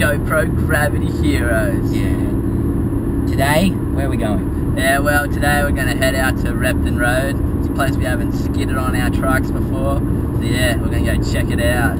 GoPro Gravity Heroes. Yeah. Today, where are we going? Yeah, well, today we're going to head out to Repton Road. It's a place we haven't skidded on our trucks before. So yeah, we're going to go check it out.